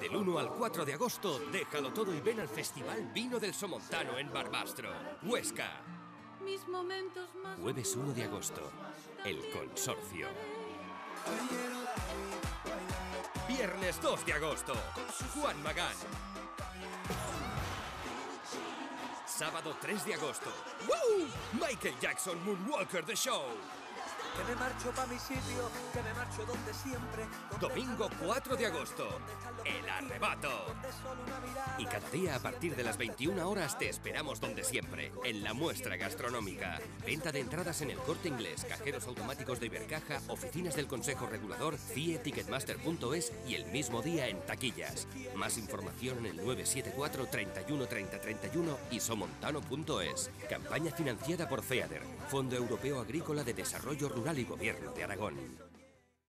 Del 1 al 4 de agosto, déjalo todo y ven al Festival Vino del Somontano en Barbastro, Huesca. Mis momentos más Jueves 1 de agosto, El Consorcio. Viernes 2 de agosto, Juan Magán. Sábado 3 de agosto, ¡Woo! Michael Jackson Moonwalker The Show. Que me marcho pa' mi sitio, que me marcho donde siempre. donde Domingo están los 4 de agosto, El Arrebato. Y cada día a partir de las 21 horas te esperamos donde siempre, en la muestra gastronómica. Venta de entradas en el corte inglés, cajeros automáticos de Ibercaja, oficinas del Consejo Regulador, CIE, Ticketmaster.es y el mismo día en taquillas. Más información en el 974 31 30 31 y somontano.es. Campaña financiada por FEADER, Fondo Europeo Agrícola de Desarrollo Rural y Gobierno de Aragón.